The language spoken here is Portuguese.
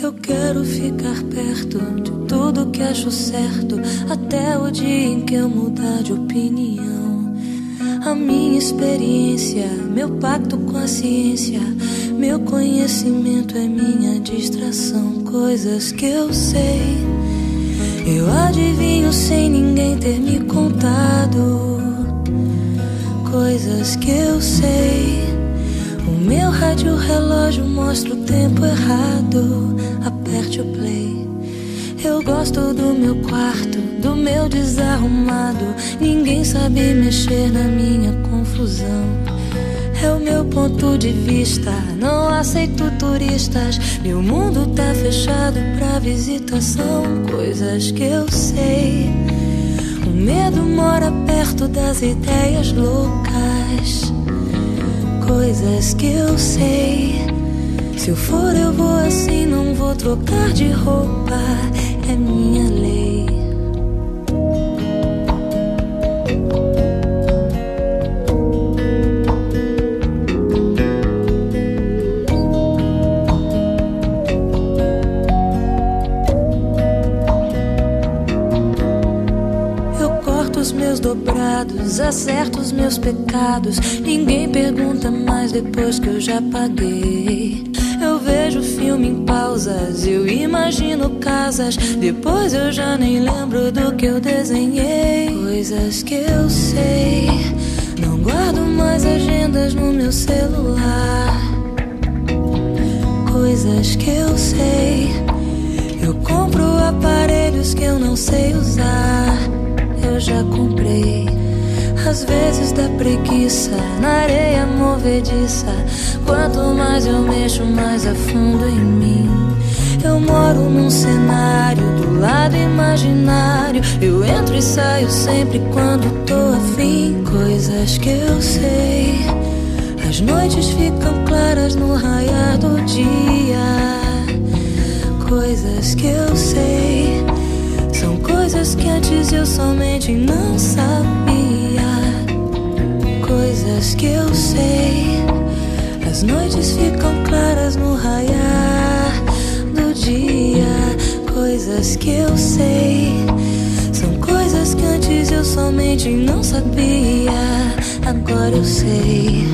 Eu quero ficar perto de tudo que acho certo, até o dia em que eu mudar de opinião. A minha experiência, meu pacto com a ciência, meu conhecimento é minha distração. Coisas que eu sei, eu adivinho sem ninguém ter me contado. Coisas que eu sei. O meu rádio relógio mostra o tempo errado. Aperte o play. Eu gosto do meu quarto, do meu desarrumado. Ninguém sabe mexer na minha confusão. É o meu ponto de vista. Não aceito turistas. Meu mundo tá fechado pra visitação. Coisas que eu sei. O medo mora perto das ideias loucas coisas que eu sei. Se eu for, eu vou assim, não vou trocar de roupa, é minha lei. Meus dobrados, acerto os meus pecados. Ninguém pergunta mais depois que eu já paguei. Eu vejo filme em pausas, eu imagino casas. Depois eu já nem lembro do que eu desenhei. Coisas que eu sei. Não guardo mais agendas no meu celular. Coisas que eu sei. Eu compro aparelhos que eu não sei usar. Eu já comprei. Às vezes dá preguiça na areia movediça. Quanto mais eu mexo, mais afundo em mim. Eu moro num cenário do lado imaginário. Eu entro e saio sempre quando tô afim. Coisas que eu sei. As noites ficam claras no raiar do dia. Coisas que eu sei. Coisas que antes eu somente não sabia. Coisas que eu sei. As noites ficam claras no raiar do dia. Coisas que eu sei. São coisas que antes eu somente não sabia. Agora eu sei.